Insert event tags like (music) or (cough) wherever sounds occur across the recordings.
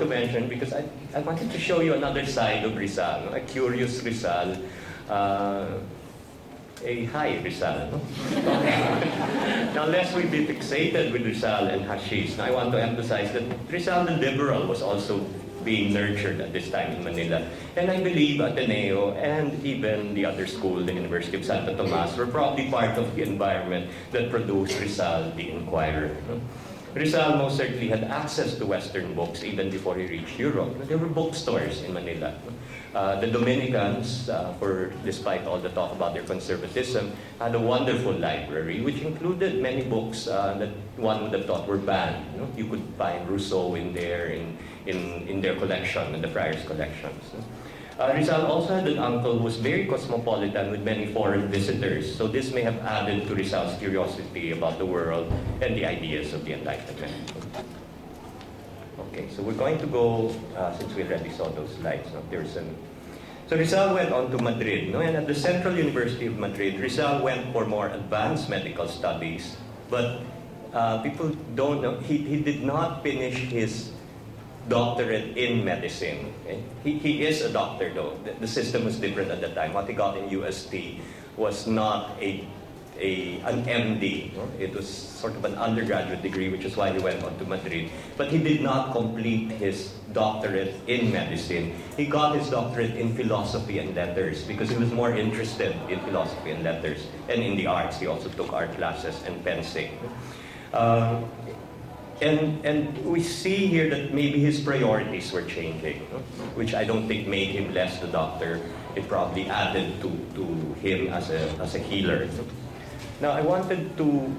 to mention because I, I wanted to show you another side of Rizal, a curious Rizal, uh, a high Rizal. No? (laughs) now, lest we be fixated with Rizal and hashish, I want to emphasize that Rizal the liberal was also being nurtured at this time in Manila. And I believe Ateneo and even the other school, the University of Santo Tomas, were probably part of the environment that produced Rizal the Inquirer. No? Rizal most certainly had access to Western books even before he reached Europe. There were bookstores in Manila. Uh, the Dominicans, uh, for, despite all the talk about their conservatism, had a wonderful library which included many books uh, that one would have thought were banned. You, know? you could find Rousseau in there, in, in, in their collection, in the friars' collections. Uh, Rizal also had an uncle who was very cosmopolitan with many foreign visitors, so this may have added to Rizal's curiosity about the world and the ideas of the Enlightenment. Okay, so we're going to go, uh, since we already saw those slides, no, there's an so Rizal went on to Madrid, no? and at the Central University of Madrid, Rizal went for more advanced medical studies, but uh, people don't know, he, he did not finish his doctorate in medicine. Okay? He, he is a doctor though. The, the, system was different at the time. What he got in UST was not a, a, an MD. No? It was sort of an undergraduate degree, which is why he went on to Madrid. But he did not complete his doctorate in medicine. He got his doctorate in philosophy and letters because he was more interested in philosophy and letters and in the arts. He also took art classes and fencing. Um, and, and we see here that maybe his priorities were changing, which I don't think made him less the doctor. It probably added to, to him as a, as a healer. Now, I wanted to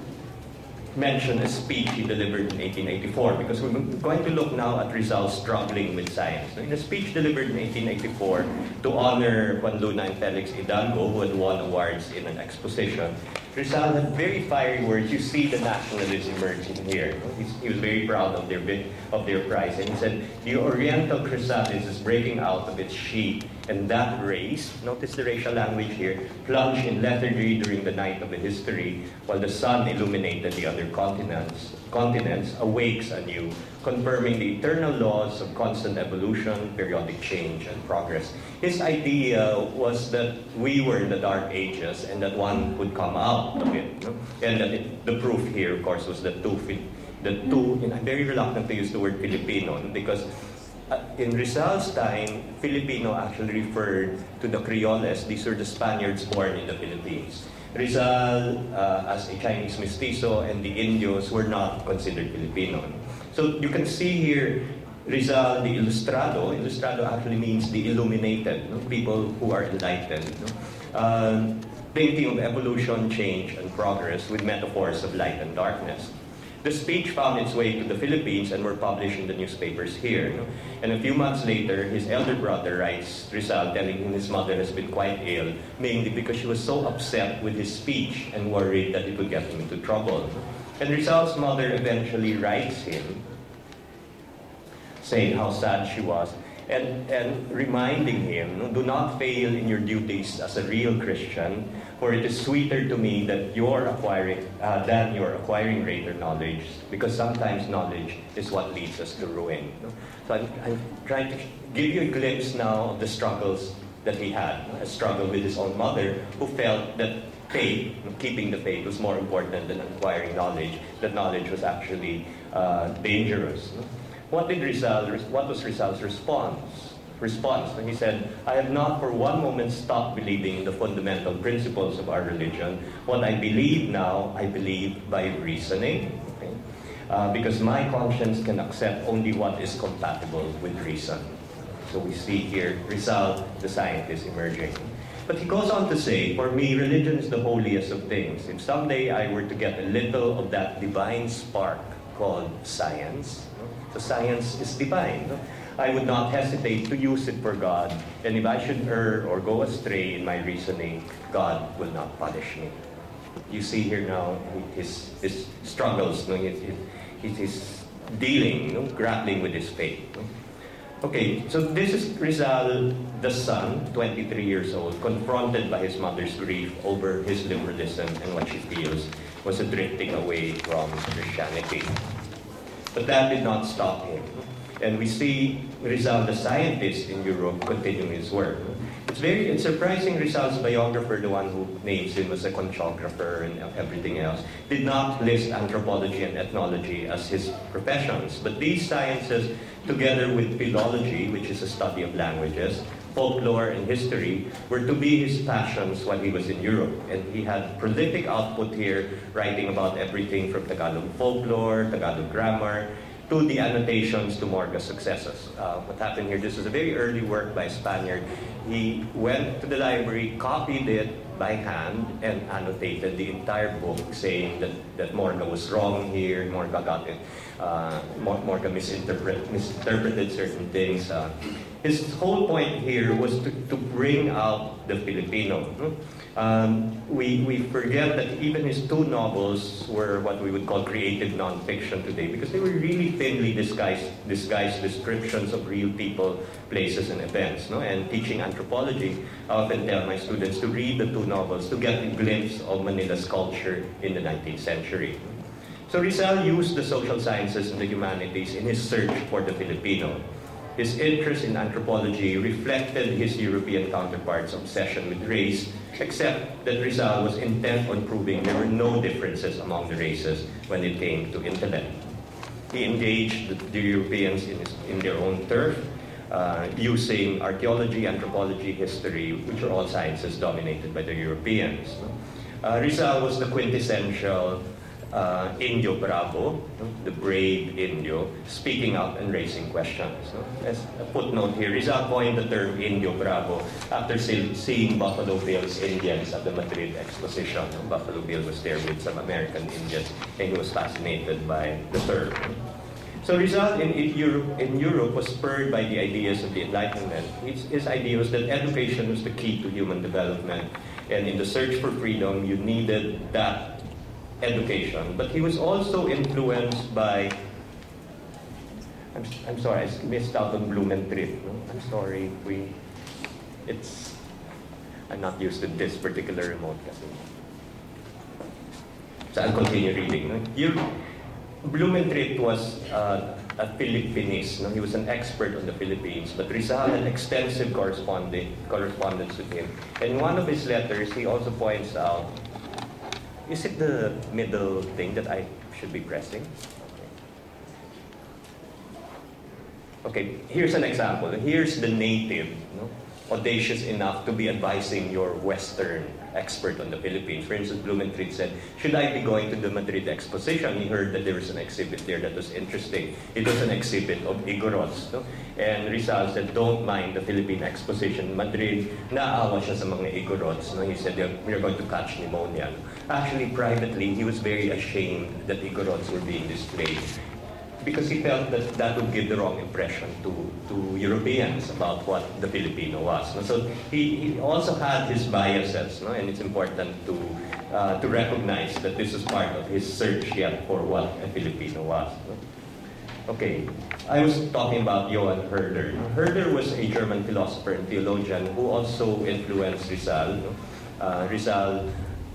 mention a speech he delivered in 1884 because we're going to look now at Rizal struggling with science. In a speech delivered in 1884 to honor Juan Luna and Felix Hidalgo, who had won awards in an exposition, Rizal had very fiery words. You see the nationalism emerging here. He's, he was very proud of their bit, of their prize, and he said, "The Oriental chrysalis is breaking out of its sheath, and that race, notice the racial language here, plunged in lethargy during the night of the history, while the sun illuminated the other continents. Continents awakes anew, confirming the eternal laws of constant evolution, periodic change, and progress." His idea was that we were in the dark ages, and that one would come out of it. No? And that it, the proof here, of course, was the two, the two, and I'm very reluctant to use the word Filipino because in Rizal's time, Filipino actually referred to the Creoles. These were the Spaniards born in the Philippines. Rizal, uh, as a Chinese mestizo, and the Indios were not considered Filipino. So you can see here Rizal, the Ilustrado. Ilustrado actually means the illuminated, no? people who are enlightened. No? Uh, painting of evolution, change, and progress with metaphors of light and darkness. The speech found its way to the Philippines and were published in the newspapers here. And a few months later, his elder brother writes Rizal telling him his mother has been quite ill, mainly because she was so upset with his speech and worried that it would get him into trouble. And Rizal's mother eventually writes him, saying how sad she was and, and reminding him, do not fail in your duties as a real Christian, for it is sweeter to me that you're acquiring, uh, than you're acquiring greater knowledge, because sometimes knowledge is what leads us to ruin. So I'm, I'm trying to give you a glimpse now of the struggles that he had, a struggle with his own mother, who felt that faith, keeping the faith, was more important than acquiring knowledge, that knowledge was actually uh, dangerous. What did Rizal, what was Rizal's response? Response, when he said, I have not for one moment stopped believing in the fundamental principles of our religion. What I believe now, I believe by reasoning. Uh, because my conscience can accept only what is compatible with reason. So we see here Rizal, the scientist, emerging. But he goes on to say, for me, religion is the holiest of things. If someday I were to get a little of that divine spark called science, so science is divine. I would not hesitate to use it for God. And if I should err or go astray in my reasoning, God will not punish me. You see here now his, his struggles, no? his, his, his dealing, no? grappling with his faith. No? Okay, so this is Rizal, the son, 23 years old, confronted by his mother's grief over his liberalism and what she feels was a drifting away from Christianity. But that did not stop him. And we see Rizal, the scientist in Europe, continuing his work. It's very it's surprising Rizal's biographer, the one who names him as a conchographer and everything else, did not list anthropology and ethnology as his professions. But these sciences, together with philology, which is a study of languages, folklore and history were to be his passions while he was in Europe. And he had prolific output here, writing about everything from Tagalog folklore, Tagalog grammar, to the annotations to Morga's Sucesos. Uh, what happened here, this is a very early work by Spaniard. He went to the library, copied it by hand, and annotated the entire book, saying that, that Morga was wrong here, Morga got it, uh, Morga misinterpret, misinterpreted certain things. Uh, his whole point here was to, to bring out the Filipino. Um, we, we forget that even his two novels were what we would call creative nonfiction today because they were really thinly disguised, disguised descriptions of real people, places, and events. No? And teaching anthropology, I often tell my students to read the two novels to get a glimpse of Manila's culture in the 19th century. So Rizal used the social sciences and the humanities in his search for the Filipino. His interest in anthropology reflected his European counterpart's obsession with race, except that Rizal was intent on proving there were no differences among the races when it came to intellect. He engaged the Europeans in, his, in their own turf, uh, using archaeology, anthropology, history, which are all sciences dominated by the Europeans. Uh, Rizal was the quintessential uh, Indio Bravo, the brave Indio, speaking up and raising questions. As a footnote here, Rizal coined the term Indio Bravo after seeing Buffalo Bill's Indians at the Madrid exposition. Buffalo Bill was there with some American Indians, and he was fascinated by the term. So Rizal in, Europe, in Europe was spurred by the ideas of the Enlightenment. His, his idea was that education was the key to human development. And in the search for freedom, you needed that education, but he was also influenced by. I'm, I'm sorry, I missed out on Blumentritt. No? I'm sorry, we. It's. I'm not used to this particular remote kasi. So I'll continue reading. No? You, Blumentritt was uh, a Filipinist. No? He was an expert on the Philippines, but Rizal had an extensive correspondence with him. In one of his letters, he also points out is it the middle thing that I should be pressing? Okay, here's an example. Here's the native, no? audacious enough to be advising your Western expert on the Philippines. For instance, Blumentritt said, should I be going to the Madrid exposition? He heard that there was an exhibit there that was interesting. It was an exhibit of Igorots. No? And Rizal said, don't mind the Philippine exposition. Madrid, naawa siya sa mga Igorots. No? He said, we're going to catch pneumonia. Actually, privately, he was very ashamed that Igorots were being displayed because he felt that that would give the wrong impression to, to Europeans about what the Filipino was. So he, he also had his biases, no? and it's important to, uh, to recognize that this is part of his search yet for what a Filipino was. No? Okay, I was talking about Johann Herder. Herder was a German philosopher and theologian who also influenced Rizal. No? Uh, Rizal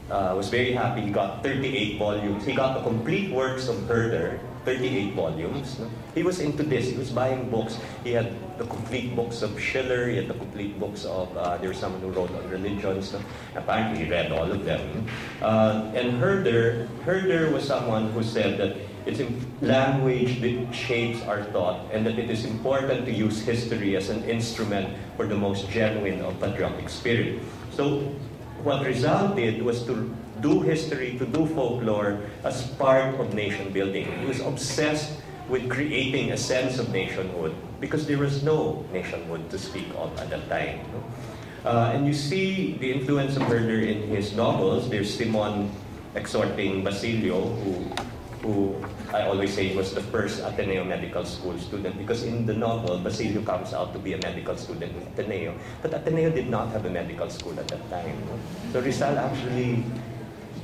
uh, was very happy. He got 38 volumes. He got the complete works of Herder 38 volumes. No? He was into this. He was buying books. He had the complete books of Schiller. He had the complete books of, uh, there was someone who wrote on religion. So apparently he read all of them. Uh, and Herder, Herder was someone who said that it's language that shapes our thought and that it is important to use history as an instrument for the most genuine of patriotic spirit. So what did was to do history, to do folklore as part of nation building. He was obsessed with creating a sense of nationhood because there was no nationhood to speak of at that time. Uh, and you see the influence of Herder in his novels. There's Simoun exhorting Basilio, who, who I always say was the first Ateneo Medical School student because in the novel, Basilio comes out to be a medical student in Ateneo. But Ateneo did not have a medical school at that time. So Rizal actually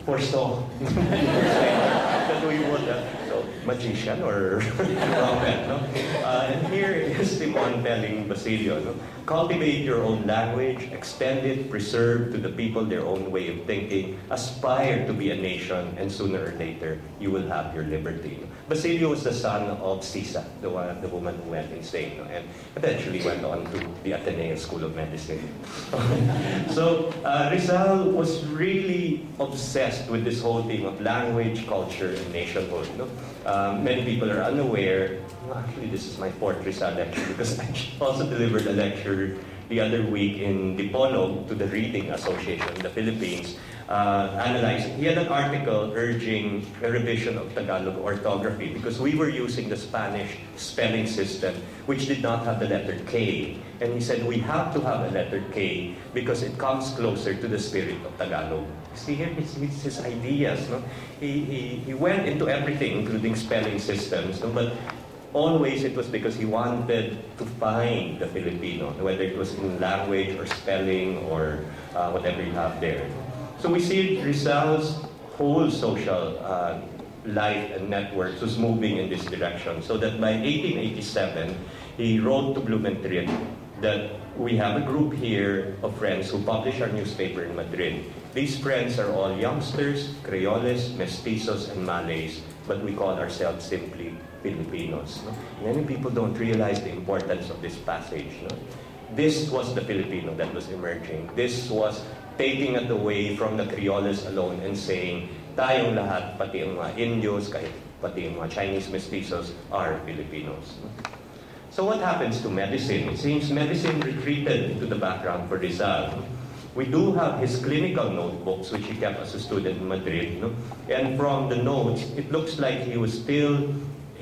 foresaw (laughs) that we would. Uh, so magician or prophet. (laughs) No? Uh, and here is Simoun telling Basilio, no? cultivate your own language, extend it, preserve to the people their own way of thinking, aspire to be a nation, and sooner or later you will have your liberty. No? Basilio was the son of Sisa, the, one, the woman who went insane, no? and eventually went on to the Ateneo School of Medicine. (laughs) so uh, Rizal was really obsessed with this whole thing of language, culture, and nationhood. No? Um, many people are unaware. Well, actually, this is my fourth Rizal lecture because (laughs) I also delivered a lecture the other week in Dipolog to the Reading Association in the Philippines uh, analyzing. He had an article urging a revision of Tagalog orthography because we were using the Spanish spelling system, which did not have the letter K. And he said we have to have a letter K because it comes closer to the spirit of Tagalog. See it's his ideas. No? He, he, he went into everything, including spelling systems, no? but always it was because he wanted to find the Filipino, whether it was in language or spelling or uh, whatever you have there. So we see Rizal's whole social uh, life and networks was moving in this direction. So that by 1887, he wrote to Blumentritt that we have a group here of friends who publish our newspaper in Madrid. These friends are all youngsters, Creoles, Mestizos, and Malays, but we call ourselves simply Filipinos. No? Many people don't realize the importance of this passage. No? This was the Filipino that was emerging. This was taking it away from the Creoles alone and saying, tayong lahat, pati ang mga Indios, kahit pati ang mga Chinese mestizos, are Filipinos. So what happens to medicine? It seems medicine retreated into the background for Rizal. We do have his clinical notebooks, which he kept as a student in Madrid. No? And from the notes, it looks like he was still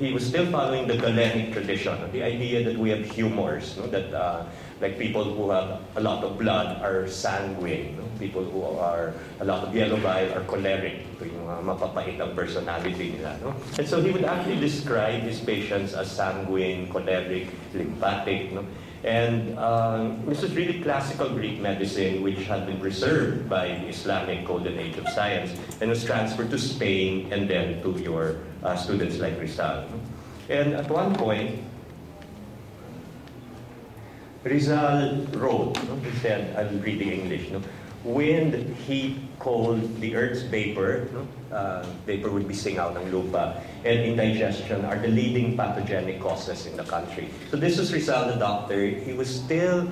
he was still following the Galenic tradition, the idea that we have humors, no? that uh, like people who have a lot of blood are sanguine, no? people who are a lot of yellow bile are choleric, ito yung uh, mapapait personality nila. No? And so he would actually describe his patients as sanguine, choleric, lymphatic. No? And uh, this is really classical Greek medicine, which had been preserved by the Islamic Golden Age of Science and was transferred to Spain and then to your uh, students like Rizal. And at one point, Rizal wrote, he said, I'm reading English, no? Wind, heat, cold, the earth's vapor, uh, vapor would be sing out ng lupa, and indigestion are the leading pathogenic causes in the country. So this was Rizal the doctor. He was still,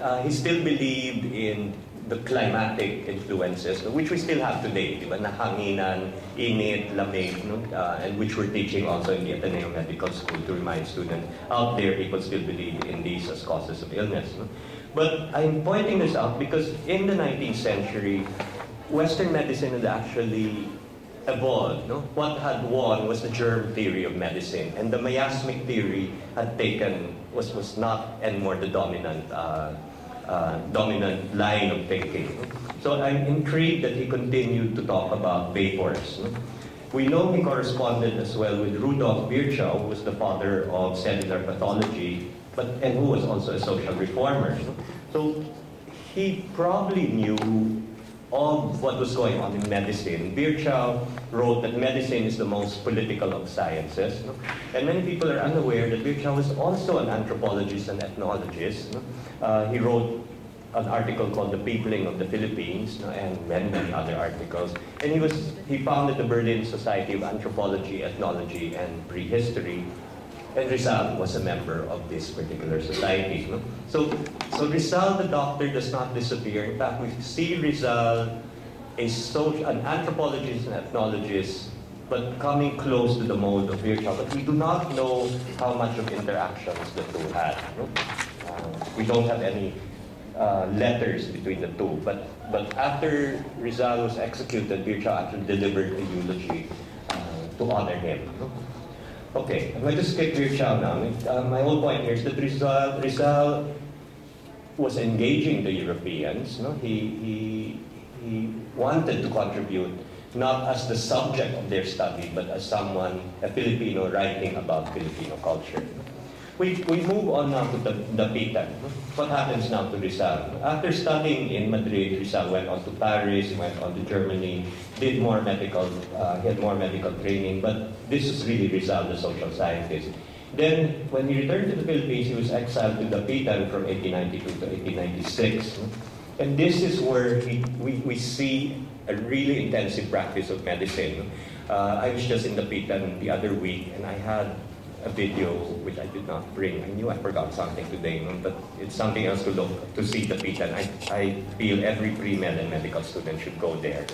uh, he still believed in the climatic influences, which we still have today, di ba? Nahanginan, init, lamig, no? uh, and which we're teaching also in the Ateneo Medical School to remind students out there people still believe in these as causes of illness. No? But I'm pointing this out because in the 19th century, Western medicine had actually evolved. No? What had won was the germ theory of medicine, and the miasmic theory had taken was was not anymore the dominant uh, uh, dominant line of thinking. So I'm intrigued that he continued to talk about vapors. We know he corresponded as well with Rudolf Virchow, who was the father of cellular pathology, but and who was also a social reformer. So he probably knew of what was going on in medicine. Virchow wrote that medicine is the most political of sciences. No? And many people are unaware that Virchow was also an anthropologist and ethnologist. No? Uh, he wrote an article called The Peopling of the Philippines no? and many, many other articles. And he, was, he founded the Berlin Society of Anthropology, Ethnology, and Prehistory, and Rizal was a member of this particular society. No? So, so Rizal the doctor does not disappear. In fact, we see Rizal a social, an anthropologist and ethnologist, but coming close to the mold of Virchow. But we do not know how much of interactions the two had. No? Uh, we don't have any uh, letters between the two. But, but after Rizal was executed, Virchow actually delivered a eulogy uh, to honor him. No? Okay, I'm going to skip Virchow now. Uh, my whole point here is that Rizal, Rizal was engaging the Europeans. No? He, he, he wanted to contribute not as the subject of their study, but as someone, a Filipino, writing about Filipino culture. We, we move on now to the, Dapitan. What happens now to Rizal? After studying in Madrid, Rizal went on to Paris, went on to Germany, did more medical, uh, had more medical training, but this is really Rizal, the social scientist. Then, when he returned to the Philippines, he was exiled to Dapitan from 1892 to 1896. And this is where he, we, we see a really intensive practice of medicine. Uh, I was just in Dapitan the other week, and I had a video which I did not bring. I knew I forgot something today, but it's something else to look to see Dapitan. I, I feel every pre-med and medical student should go there.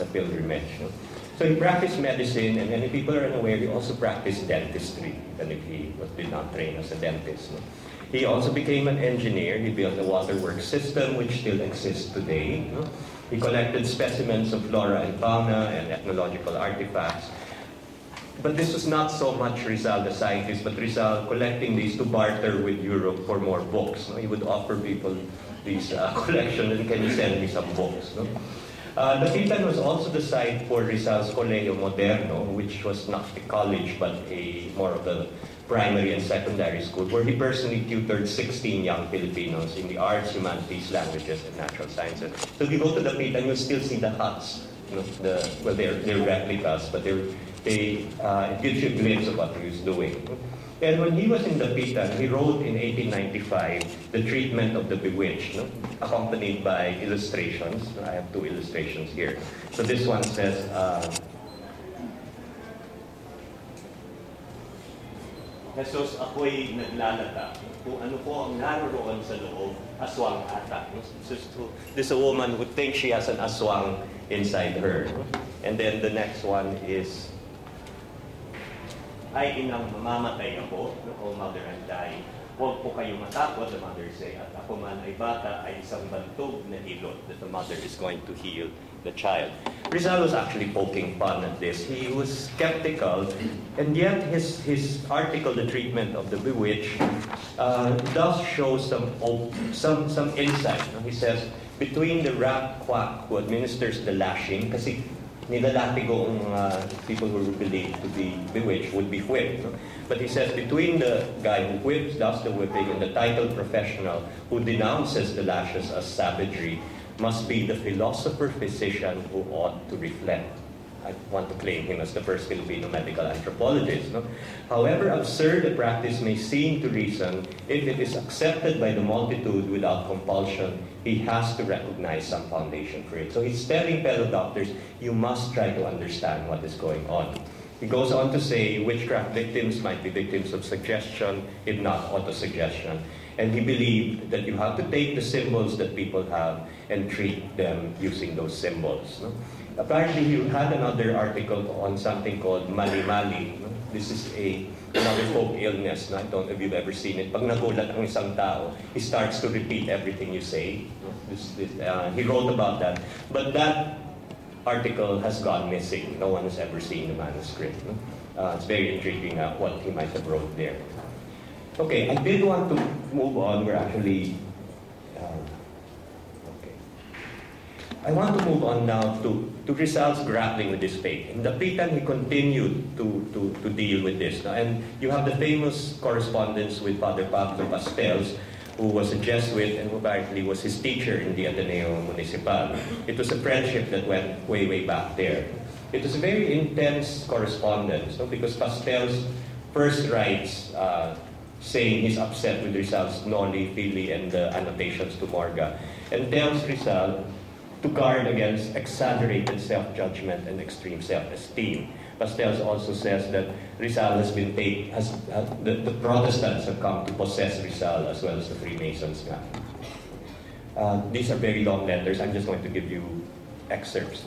A pilgrimage. No? So he practiced medicine, and many people are unaware, he also practiced dentistry, even if he was, did not train as a dentist. No? He also became an engineer. He built a waterworks system, which still exists today. No? He collected specimens of flora and fauna and ethnological artifacts. But this was not so much Rizal the scientist, but Rizal collecting these to barter with Europe for more books. No? He would offer people these uh, (laughs) collections and can you send me some books? No? Uh, was also the site for Rizal's Colegio Moderno, which was not a college but a more of a primary and secondary school, where he personally tutored 16 young Filipinos in the arts, humanities, languages, and natural sciences. So if you go to Dapitan, you'll still see the huts. You know, the, well, they're, they're replicas, but they're they, uh, it gives you a glimpse of what he was doing. And when he was in Dapitan, he wrote in 1895 The Treatment of the Bewitched, no? accompanied by illustrations. I have two illustrations here. So this one says, uh, Jesus, ako'y naglalata. Kung ano po ang naroon sa loob, aswang ata. This is a woman who thinks she has an aswang inside her. And then the next one is ay inang mamamatay ako, O mother and die. Huwag po kayo matakot, the mother say, at ako man ay bata ay isang bantog na hilot that the mother is going to heal the child. Rizal was actually poking fun at this. He was skeptical, and yet his, his article, The Treatment of the Bewitched, uh, does show some, some, some insight. He says, between the rat quack who administers the lashing, kasi nilalatigo ang uh, people who believed to be bewitched would be whipped. But he says between the guy who whips, does the whipping, and the titled professional who denounces the lashes as savagery must be the philosopher-physician who ought to reflect I want to claim him as the first Filipino medical anthropologist. No? However absurd the practice may seem to reason, if it is accepted by the multitude without compulsion, he has to recognize some foundation for it. So he's telling fellow doctors, you must try to understand what is going on. He goes on to say witchcraft victims might be victims of suggestion, if not autosuggestion. And he believed that you have to take the symbols that people have and treat them using those symbols. No? Apparently, he had another article on something called Mali Mali. No? This is a another folk illness. No? I don't know if you've ever seen it. Pag nagulat ang isang tao, he starts to repeat everything you say. This, this, uh, he wrote about that. But that article has gone missing. No one has ever seen the manuscript. No? Uh, it's very intriguing uh, what he might have wrote there. Okay, I did want to move on. We're actually I want to move on now to, to Rizal's grappling with this fate. In Dapitan, he continued to, to, to deal with this. And you have the famous correspondence with Father Pablo Pasteles, who was a Jesuit and who apparently was his teacher in the Ateneo Municipal. It was a friendship that went way, way back there. It was a very intense correspondence no? because Pasteles first writes uh, saying he's upset with Rizal's noli, fili, and the annotations to Morga, and tells Rizal to guard against exaggerated self-judgment and extreme self-esteem. Pasteles also says that Rizal has been take, has, uh, the, the, Protestants have come to possess Rizal as well as the Freemasons. Uh, these are very long letters. I'm just going to give you excerpts.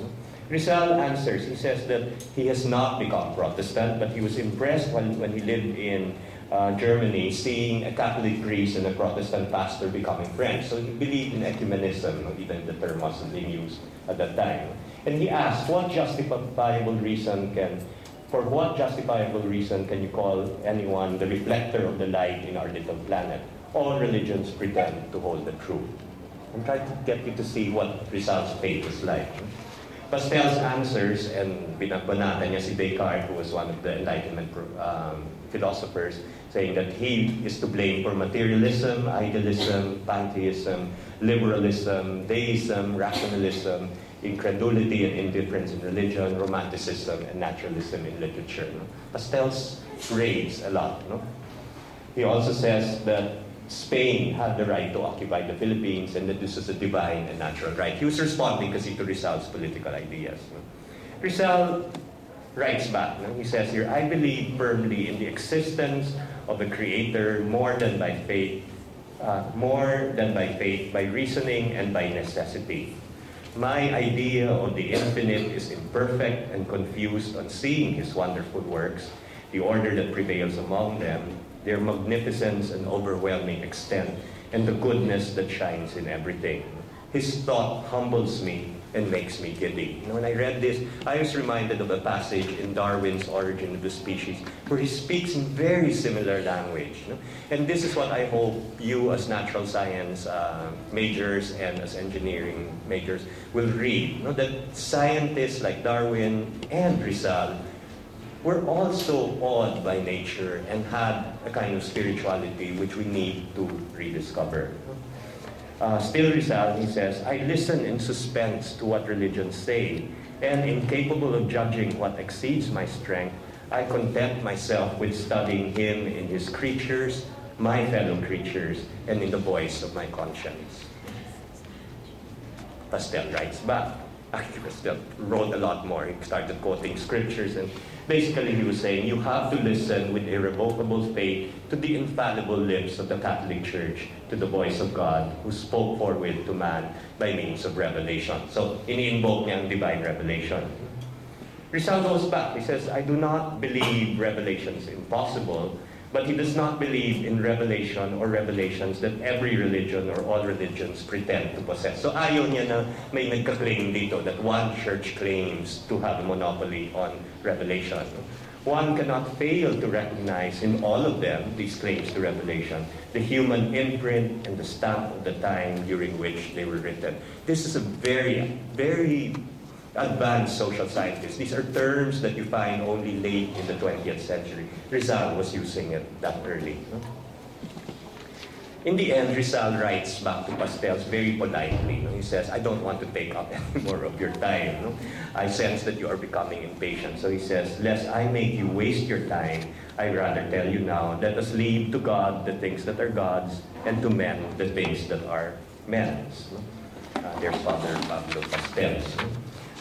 Rizal answers. He says that he has not become Protestant, but he was impressed when, when he lived in uh, Germany, seeing a Catholic priest and a Protestant pastor becoming friends. So he believed in ecumenism, even the term wasn't being used at that time. And he asked, what justifiable reason can, for what justifiable reason can you call anyone the reflector of the light in our little planet? All religions pretend to hold the truth. I'm trying to get you to see what Rizal's faith is like. Pastells answers, and binagbanata niya si Descartes, who was one of the Enlightenment um, philosophers, saying that he is to blame for materialism, idealism, pantheism, liberalism, deism, rationalism, incredulity and indifference in religion, romanticism, and naturalism in literature. No? Pastells raids a lot. No? He also says that Spain had the right to occupy the Philippines and that this was a divine and natural right. He was responding because he to Rizal's political ideas. No? Rizal writes back. No? He says here, I believe firmly in the existence of a creator more than by faith, uh, more than by faith, by reasoning and by necessity. My idea of the infinite is imperfect and confused on seeing his wonderful works, the order that prevails among them, their magnificence and overwhelming extent, and the goodness that shines in everything. His thought humbles me and makes me giddy. Know, when I read this, I was reminded of a passage in Darwin's Origin of the Species where he speaks in very similar language. And this is what I hope you as natural science uh, majors and as engineering majors will read. You know, that scientists like Darwin and Rizal were also awed by nature and had a kind of spirituality which we need to rediscover. Uh, still Rizal, he says, I listen in suspense to what religions say, and incapable of judging what exceeds my strength, I content myself with studying him in his creatures, my fellow creatures, and in the voice of my conscience. Pastel writes back. (laughs) Actually, Pastel wrote a lot more. He started quoting scriptures and Basically, he was saying you have to listen with irrevocable faith to the infallible lips of the Catholic Church, to the voice of God, who spoke forward to man by means of revelation. So, ini-invoke niya ang divine revelation. Rizal goes back. He says, I do not believe revelation is impossible, but he does not believe in revelation or revelations that every religion or all religions pretend to possess. So ayaw niya na may nagka-claim dito that one church claims to have a monopoly on revelation. One cannot fail to recognize in all of them, these claims to revelation, the human imprint and the stamp of the time during which they were written. This is a very, very advanced social scientists. These are terms that you find only late in the 20th century. Rizal was using it that early. In the end, Rizal writes back to Pastells very politely. He says, I don't want to take up (laughs) any more of your time. I sense that you are becoming impatient. So he says, lest I make you waste your time, I rather tell you now, let us leave to God the things that are God's, and to men the things that are men's. Uh, there's Father Pablo Pastells.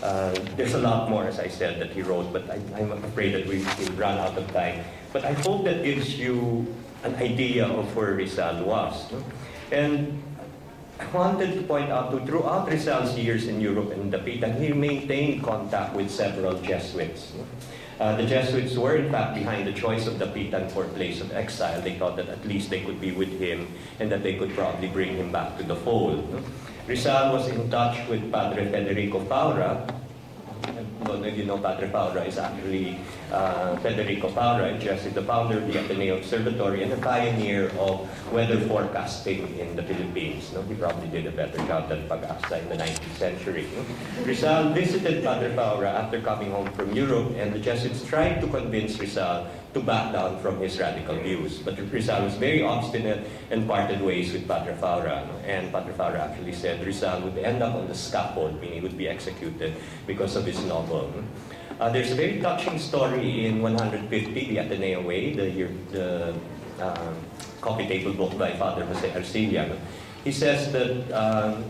Uh, there's a lot more, as I said, that he wrote, but I, am afraid that we will run out of time. But I hope that gives you an idea of where Rizal was. No? And I wanted to point out that throughout Rizal's years in Europe and Dapitan, he maintained contact with several Jesuits. No? Uh, the Jesuits were in fact behind the choice of Dapitan for place of exile. They thought that at least they could be with him and that they could probably bring him back to the fold. No? Rizal was in touch with Padre Federico Faura. Well, if you know, Padre Faura is actually uh, Federico Faura, Jesuit, the founder of the Ateneo Observatory and a pioneer of weather forecasting in the Philippines. No? He probably did a better job than Pag-asa in the 19th century. Rizal visited Padre Faura after coming home from Europe, and the Jesuits tried to convince Rizal to back down from his radical views. But Rizal was very obstinate and parted ways with Padre Faura. And Padre Faura actually said Rizal would end up on the scaffold, meaning he would be executed because of his novel. Uh, there's a very touching story in 150, The Ateneo Way, the, the uh, coffee table book by Father Jose Arcilla. He says that um,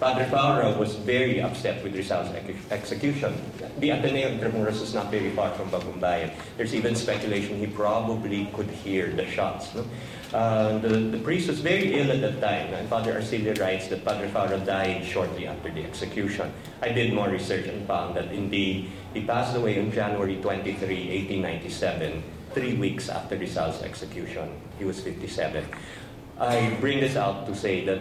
Padre Faura was very upset with Rizal's execution. The Ateneo Intramuros is not very far from Bagumbayan. There's even speculation he probably could hear the shots. No? Uh, the, the priest was very ill at that time, and Father Arcilla writes that Padre Faura died shortly after the execution. I did more research and found that indeed he passed away on January 23, 1897, three weeks after Rizal's execution. He was 57. I bring this out to say that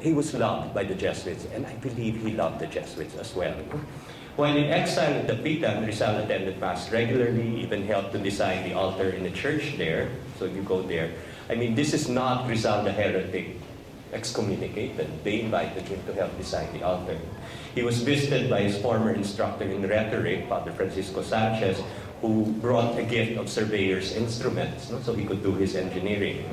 he was loved by the Jesuits, and I believe he loved the Jesuits as well. While in exile at Dapitan, Rizal attended Mass regularly, even helped to design the altar in the church there. So you go there, I mean, this is not Rizal the heretic excommunicated. They invited him to help design the altar. He was visited by his former instructor in rhetoric, Father Francisco Sanchez, who brought a gift of surveyor's instruments no? so he could do his engineering.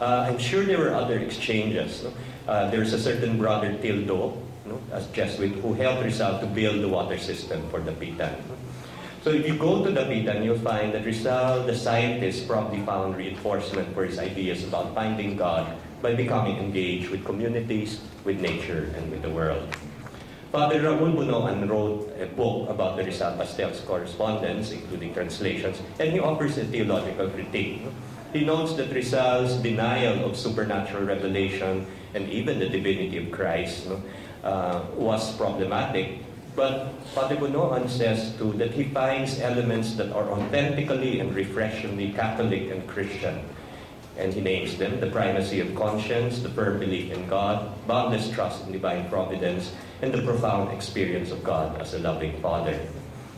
Uh, I'm sure there were other exchanges. No? Uh, there's a certain brother Tildo, no? as Jesuit, who helped Rizal to build the water system for Dapitan. So if you go to Dapitan, you'll find that Rizal, the scientist, probably found reinforcement for his ideas about finding God by becoming engaged with communities, with nature, and with the world. Father Raul Bonoan wrote a book about the Rizal Pastells correspondence, including translations, and he offers a theological critique. He notes that Rizal's denial of supernatural revelation and even the divinity of Christ uh, was problematic. But Father Bonoan says too that he finds elements that are authentically and refreshingly Catholic and Christian and he names them the primacy of conscience, the firm belief in God, boundless trust in divine providence, and the profound experience of God as a loving Father.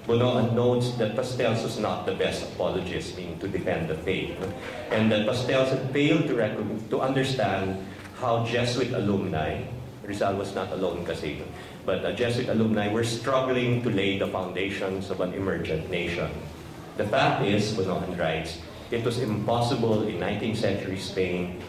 Bonoan notes that Pastells was not the best apologist to defend the faith, and that Pastells had failed to, to understand how Jesuit alumni, Rizal was not alone kasi, but uh, Jesuit alumni were struggling to lay the foundations of an emergent nation. The fact is, Bonoan writes, it was impossible in 19th century Spain